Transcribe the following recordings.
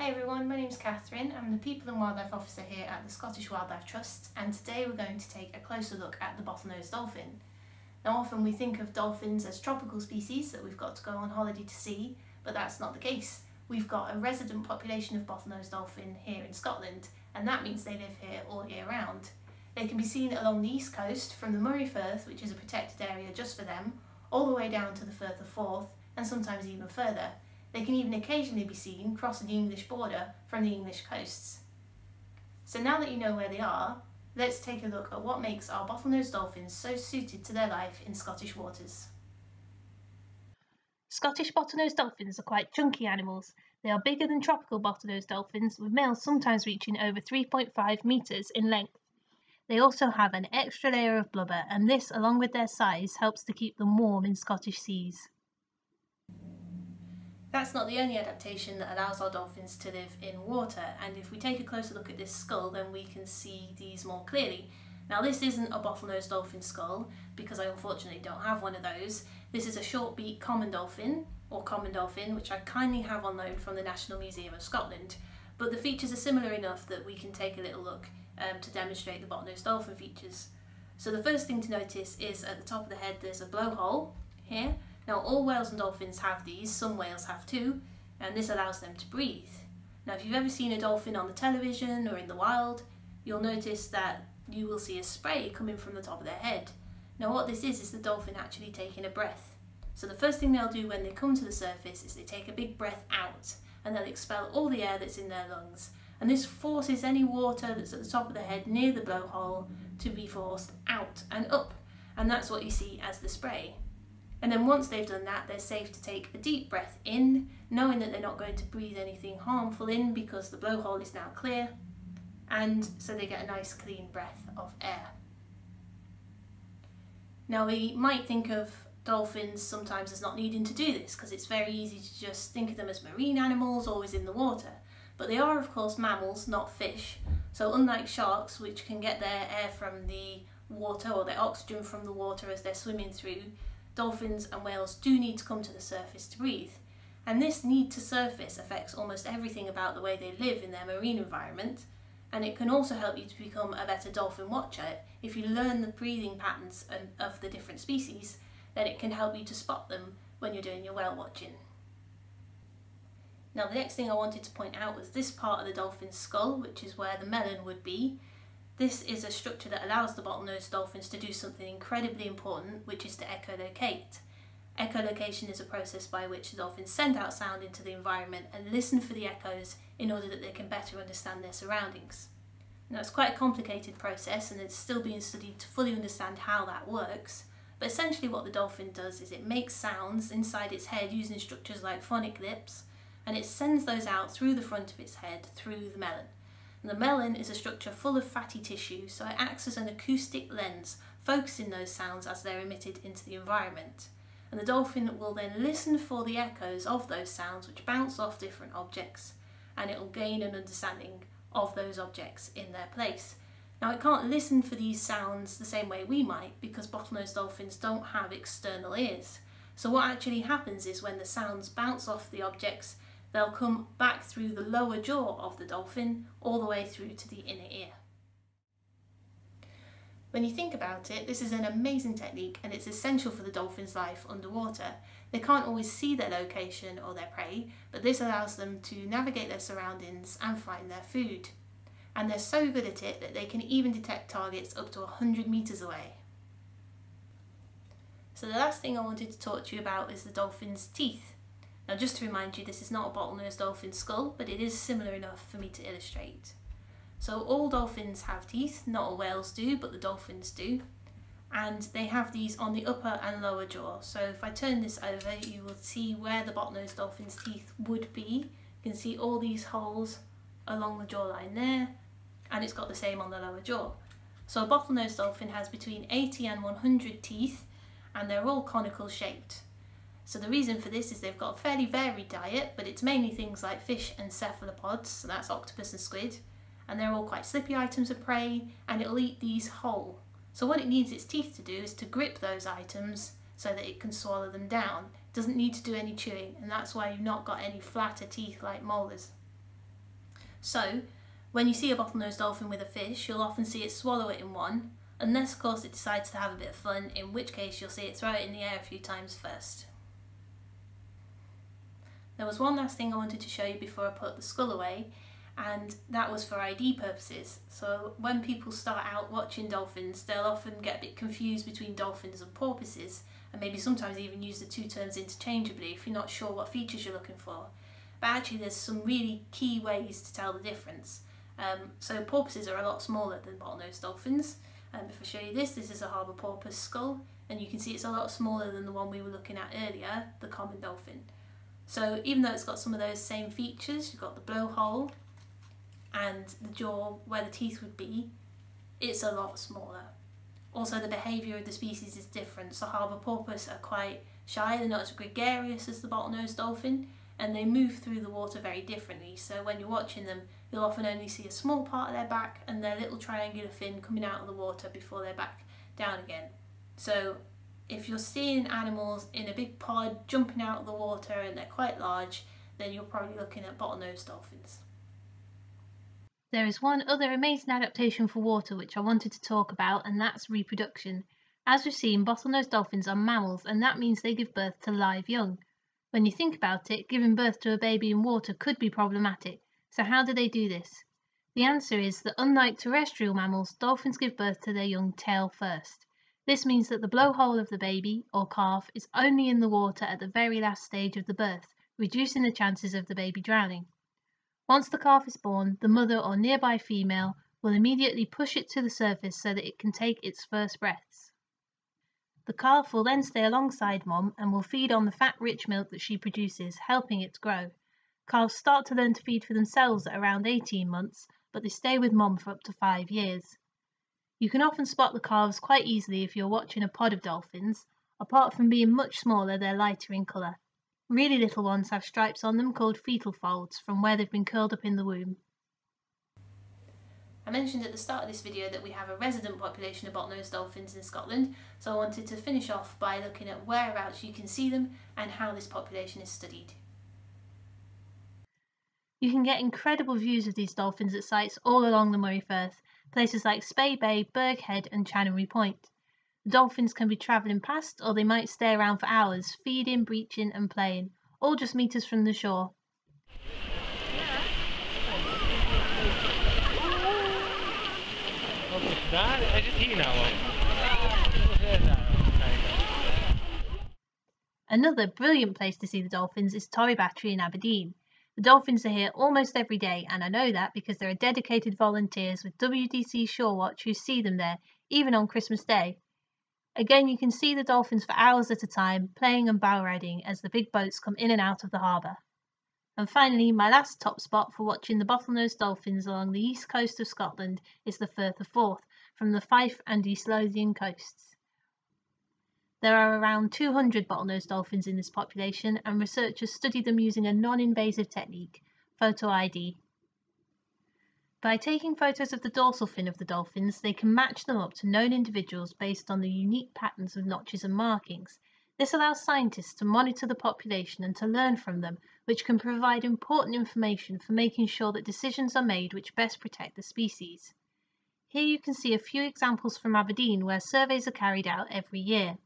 Hi everyone, my name's Catherine. I'm the People and Wildlife Officer here at the Scottish Wildlife Trust and today we're going to take a closer look at the bottlenose dolphin. Now often we think of dolphins as tropical species that we've got to go on holiday to see, but that's not the case. We've got a resident population of bottlenose dolphin here in Scotland and that means they live here all year round. They can be seen along the east coast from the Moray Firth, which is a protected area just for them, all the way down to the Firth of Forth and sometimes even further. They can even occasionally be seen crossing the English border from the English coasts. So now that you know where they are, let's take a look at what makes our bottlenose dolphins so suited to their life in Scottish waters. Scottish bottlenose dolphins are quite chunky animals. They are bigger than tropical bottlenose dolphins, with males sometimes reaching over 3.5 metres in length. They also have an extra layer of blubber, and this, along with their size, helps to keep them warm in Scottish seas. That's not the only adaptation that allows our dolphins to live in water and if we take a closer look at this skull then we can see these more clearly. Now this isn't a bottlenose dolphin skull because I unfortunately don't have one of those. This is a short beak common dolphin or common dolphin which I kindly have on loan from the National Museum of Scotland but the features are similar enough that we can take a little look um, to demonstrate the bottlenose dolphin features. So the first thing to notice is at the top of the head there's a blowhole here now all whales and dolphins have these, some whales have two, and this allows them to breathe. Now if you've ever seen a dolphin on the television or in the wild, you'll notice that you will see a spray coming from the top of their head. Now what this is, is the dolphin actually taking a breath. So the first thing they'll do when they come to the surface is they take a big breath out and they'll expel all the air that's in their lungs. And this forces any water that's at the top of the head near the blowhole to be forced out and up. And that's what you see as the spray. And then once they've done that, they're safe to take a deep breath in, knowing that they're not going to breathe anything harmful in because the blowhole is now clear. And so they get a nice clean breath of air. Now we might think of dolphins sometimes as not needing to do this because it's very easy to just think of them as marine animals always in the water. But they are of course mammals, not fish. So unlike sharks, which can get their air from the water or their oxygen from the water as they're swimming through, dolphins and whales do need to come to the surface to breathe. And this need to surface affects almost everything about the way they live in their marine environment. And it can also help you to become a better dolphin watcher. If you learn the breathing patterns of the different species, then it can help you to spot them when you're doing your whale watching. Now the next thing I wanted to point out was this part of the dolphin's skull, which is where the melon would be, this is a structure that allows the bottlenose dolphins to do something incredibly important, which is to echolocate. Echolocation is a process by which the dolphins send out sound into the environment and listen for the echoes in order that they can better understand their surroundings. Now it's quite a complicated process and it's still being studied to fully understand how that works, but essentially what the dolphin does is it makes sounds inside its head using structures like phonic lips and it sends those out through the front of its head through the melon. The melon is a structure full of fatty tissue, so it acts as an acoustic lens, focusing those sounds as they're emitted into the environment. And the dolphin will then listen for the echoes of those sounds which bounce off different objects, and it will gain an understanding of those objects in their place. Now it can't listen for these sounds the same way we might because bottlenose dolphins don't have external ears. So what actually happens is when the sounds bounce off the objects They'll come back through the lower jaw of the dolphin all the way through to the inner ear. When you think about it, this is an amazing technique and it's essential for the dolphin's life underwater. They can't always see their location or their prey, but this allows them to navigate their surroundings and find their food. And they're so good at it that they can even detect targets up to 100 metres away. So the last thing I wanted to talk to you about is the dolphin's teeth. Now just to remind you, this is not a bottlenose dolphin skull, but it is similar enough for me to illustrate. So all dolphins have teeth, not all whales do, but the dolphins do. And they have these on the upper and lower jaw. So if I turn this over, you will see where the bottlenose dolphin's teeth would be. You can see all these holes along the jawline there, and it's got the same on the lower jaw. So a bottlenose dolphin has between 80 and 100 teeth, and they're all conical shaped. So the reason for this is they've got a fairly varied diet, but it's mainly things like fish and cephalopods, so that's octopus and squid, and they're all quite slippy items of prey, and it'll eat these whole. So what it needs its teeth to do is to grip those items so that it can swallow them down. It doesn't need to do any chewing, and that's why you've not got any flatter teeth like molars. So, when you see a bottlenose dolphin with a fish, you'll often see it swallow it in one, unless of course it decides to have a bit of fun, in which case you'll see it throw it in the air a few times first. There was one last thing I wanted to show you before I put the skull away, and that was for ID purposes. So when people start out watching dolphins, they'll often get a bit confused between dolphins and porpoises, and maybe sometimes even use the two terms interchangeably if you're not sure what features you're looking for. But actually there's some really key ways to tell the difference. Um, so porpoises are a lot smaller than bottlenose dolphins. And if I show you this, this is a harbour porpoise skull, and you can see it's a lot smaller than the one we were looking at earlier, the common dolphin. So even though it's got some of those same features, you've got the blowhole and the jaw where the teeth would be, it's a lot smaller. Also the behaviour of the species is different, so harbour porpoise are quite shy, they're not as gregarious as the bottlenose dolphin, and they move through the water very differently. So when you're watching them, you'll often only see a small part of their back and their little triangular fin coming out of the water before they're back down again. So if you're seeing animals in a big pod jumping out of the water and they're quite large, then you're probably looking at bottlenose dolphins. There is one other amazing adaptation for water which I wanted to talk about, and that's reproduction. As we've seen, bottlenose dolphins are mammals, and that means they give birth to live young. When you think about it, giving birth to a baby in water could be problematic. So how do they do this? The answer is that unlike terrestrial mammals, dolphins give birth to their young tail first. This means that the blowhole of the baby, or calf, is only in the water at the very last stage of the birth, reducing the chances of the baby drowning. Once the calf is born, the mother or nearby female will immediately push it to the surface so that it can take its first breaths. The calf will then stay alongside mom and will feed on the fat-rich milk that she produces, helping it grow. Calves start to learn to feed for themselves at around 18 months, but they stay with mom for up to 5 years. You can often spot the calves quite easily if you're watching a pod of dolphins. Apart from being much smaller, they're lighter in colour. Really little ones have stripes on them called fetal folds from where they've been curled up in the womb. I mentioned at the start of this video that we have a resident population of bottlenose dolphins in Scotland, so I wanted to finish off by looking at whereabouts you can see them and how this population is studied. You can get incredible views of these dolphins at sites all along the Moray Firth, places like Spey Bay, Burghead and Chanonry Point. The dolphins can be travelling past or they might stay around for hours, feeding, breaching and playing, all just metres from the shore. Another brilliant place to see the dolphins is Torry Battery in Aberdeen. The dolphins are here almost every day, and I know that because there are dedicated volunteers with WDC Shorewatch who see them there, even on Christmas Day. Again, you can see the dolphins for hours at a time, playing and bow riding as the big boats come in and out of the harbour. And finally, my last top spot for watching the bottlenose dolphins along the east coast of Scotland is the Firth of Forth, from the Fife and East Lothian coasts. There are around 200 bottlenose dolphins in this population and researchers study them using a non-invasive technique, photo ID. By taking photos of the dorsal fin of the dolphins, they can match them up to known individuals based on the unique patterns of notches and markings. This allows scientists to monitor the population and to learn from them, which can provide important information for making sure that decisions are made which best protect the species. Here you can see a few examples from Aberdeen where surveys are carried out every year.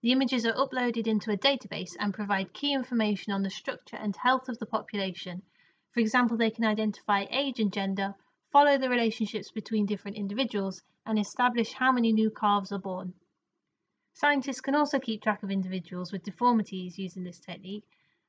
The images are uploaded into a database and provide key information on the structure and health of the population. For example, they can identify age and gender, follow the relationships between different individuals, and establish how many new calves are born. Scientists can also keep track of individuals with deformities using this technique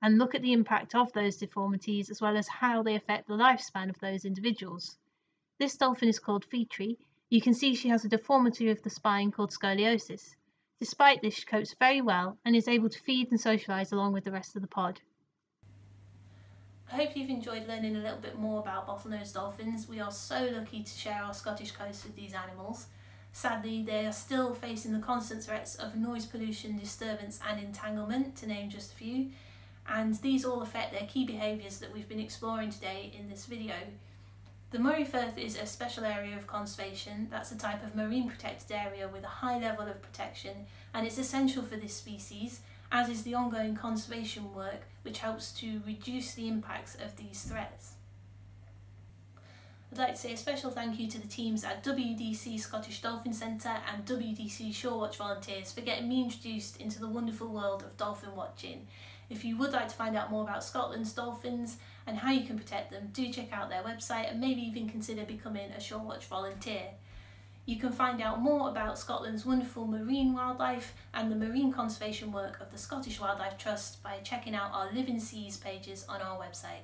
and look at the impact of those deformities as well as how they affect the lifespan of those individuals. This dolphin is called Featry. You can see she has a deformity of the spine called scoliosis. Despite this, she copes very well and is able to feed and socialise along with the rest of the pod. I hope you've enjoyed learning a little bit more about bottlenose dolphins. We are so lucky to share our Scottish coast with these animals. Sadly, they are still facing the constant threats of noise pollution, disturbance and entanglement, to name just a few, and these all affect their key behaviours that we've been exploring today in this video. The Moray Firth is a special area of conservation. That's a type of marine protected area with a high level of protection and it's essential for this species as is the ongoing conservation work which helps to reduce the impacts of these threats. I'd like to say a special thank you to the teams at WDC Scottish Dolphin Centre and WDC Shorewatch volunteers for getting me introduced into the wonderful world of dolphin watching. If you would like to find out more about Scotland's dolphins and how you can protect them, do check out their website and maybe even consider becoming a Shorewatch volunteer. You can find out more about Scotland's wonderful marine wildlife and the marine conservation work of the Scottish Wildlife Trust by checking out our Living Seas pages on our website.